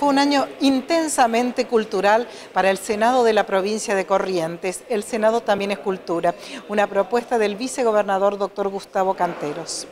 Fue un año intensamente cultural para el Senado de la provincia de Corrientes. El Senado también es cultura. Una propuesta del vicegobernador doctor Gustavo Canteros.